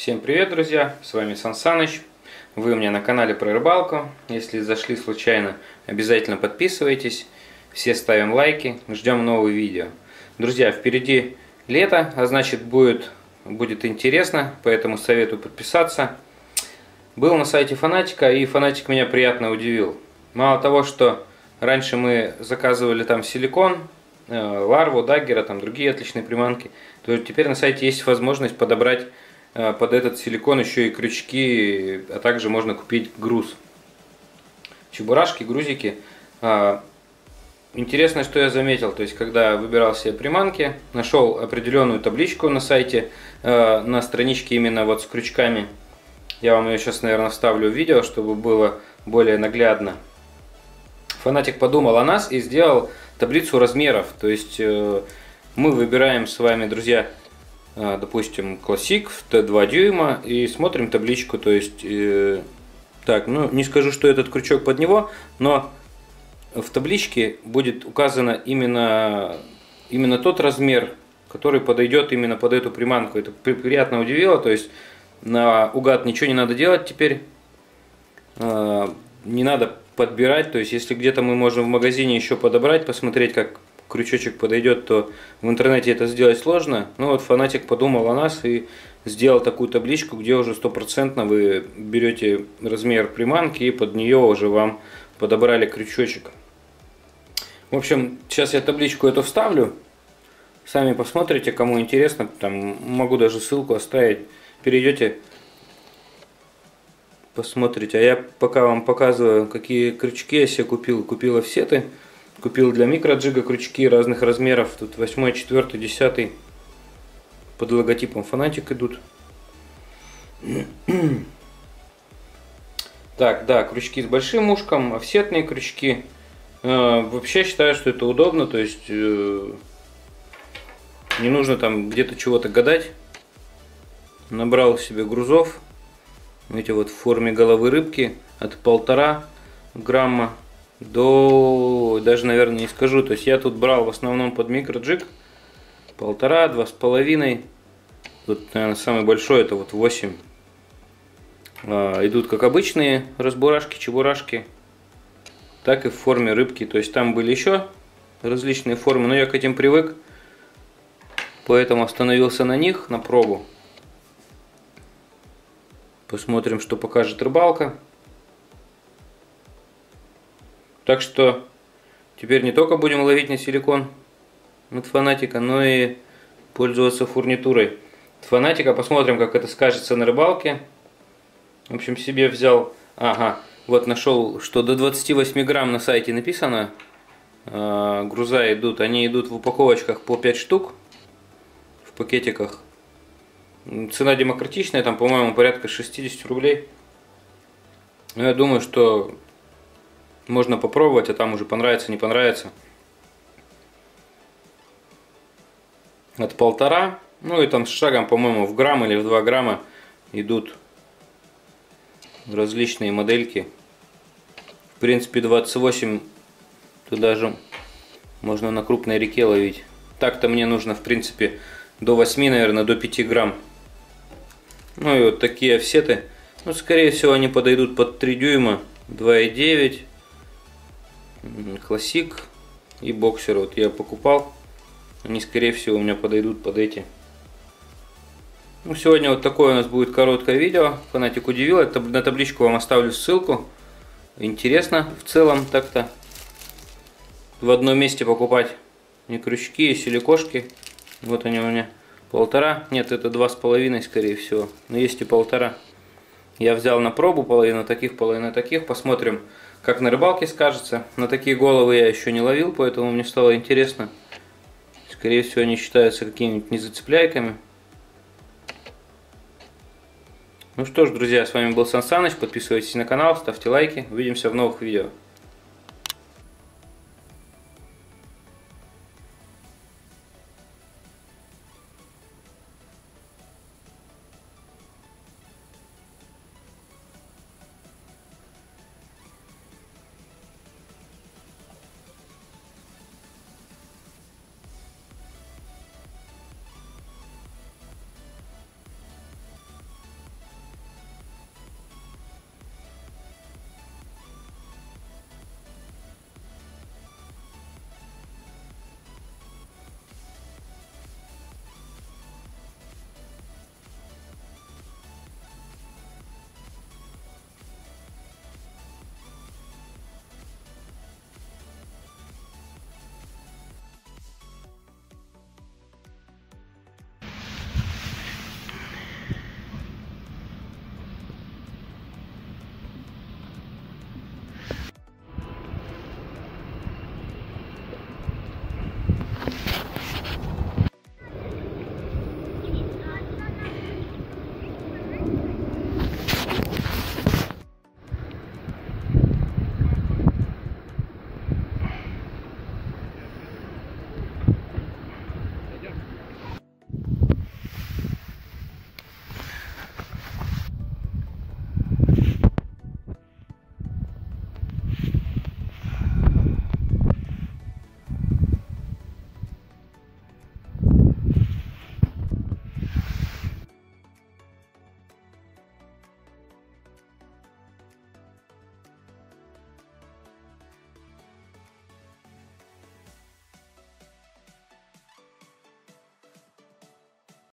Всем привет, друзья! С вами Сан Саныч. Вы у меня на канале про рыбалку. Если зашли случайно, обязательно подписывайтесь. Все ставим лайки, ждем новые видео. Друзья, впереди лето, а значит будет, будет интересно, поэтому советую подписаться. Был на сайте Фанатика, и Фанатик меня приятно удивил. Мало того, что раньше мы заказывали там силикон, э, ларву, даггера, там другие отличные приманки, то теперь на сайте есть возможность подобрать под этот силикон еще и крючки, а также можно купить груз. Чебурашки, грузики. А, интересно, что я заметил, то есть когда выбирал себе приманки, нашел определенную табличку на сайте, э, на страничке именно вот с крючками. Я вам ее сейчас, наверное, вставлю в видео, чтобы было более наглядно. Фанатик подумал о нас и сделал таблицу размеров. То есть э, мы выбираем с вами, друзья, э, допустим, классик в Т2 дюйма и смотрим табличку. То есть, э, так, ну не скажу, что этот крючок под него, но в табличке будет указано именно, именно тот размер, который подойдет именно под эту приманку. Это приятно удивило, то есть на угад ничего не надо делать теперь. Не надо подбирать, то есть если где-то мы можем в магазине еще подобрать, посмотреть, как крючочек подойдет, то в интернете это сделать сложно. Ну вот фанатик подумал о нас и сделал такую табличку, где уже стопроцентно вы берете размер приманки и под нее уже вам подобрали крючочек. В общем, сейчас я табличку эту вставлю. Сами посмотрите, кому интересно. Там могу даже ссылку оставить. Перейдете посмотрите. А я пока вам показываю, какие крючки я себе купил. Купил офсеты. Купил для микроджига крючки разных размеров. Тут 8, 4, 10 под логотипом Фанатик идут. Так, да, крючки с большим ушком, офсетные крючки. Э, вообще считаю, что это удобно, то есть э, не нужно там где-то чего-то гадать. Набрал себе грузов, эти вот в форме головы рыбки от полтора грамма до, даже, наверное, не скажу. То есть я тут брал в основном под микроджиг полтора, два с половиной. Тут, наверное, самый большой это вот 8. А, идут как обычные разбурашки, чебурашки, так и в форме рыбки. То есть там были еще различные формы, но я к этим привык, поэтому остановился на них на пробу. Посмотрим, что покажет рыбалка. Так что теперь не только будем ловить на силикон от фанатика, но и пользоваться фурнитурой. От фанатика посмотрим, как это скажется на рыбалке. В общем, себе взял... Ага, вот нашел, что до 28 грамм на сайте написано. Э, груза идут, они идут в упаковочках по 5 штук. В пакетиках. Цена демократичная, там, по-моему, порядка 60 рублей. Но я думаю, что можно попробовать, а там уже понравится, не понравится. От полтора, ну и там с шагом, по-моему, в грамм или в 2 грамма идут различные модельки. В принципе, 28 тут даже можно на крупной реке ловить. Так-то мне нужно, в принципе, до 8, наверное, до 5 грамм. Ну и вот такие офсеты. Ну, скорее всего, они подойдут под 3 дюйма. 2,9. Классик и боксер. Вот я покупал. Они, скорее всего, у меня подойдут под эти. Ну, сегодня вот такое у нас будет короткое видео. Фанатик удивил. Это на табличку вам оставлю ссылку. Интересно в целом так-то в одном месте покупать не крючки, и силикошки. Вот они у меня. Полтора? Нет, это два с половиной, скорее всего. Но есть и полтора. Я взял на пробу половину таких, половину таких. Посмотрим, как на рыбалке скажется. На такие головы я еще не ловил, поэтому мне стало интересно. Скорее всего, они считаются какими-нибудь незацепляйками. Ну что ж, друзья, с вами был Сан Саныч. Подписывайтесь на канал, ставьте лайки. Увидимся в новых видео.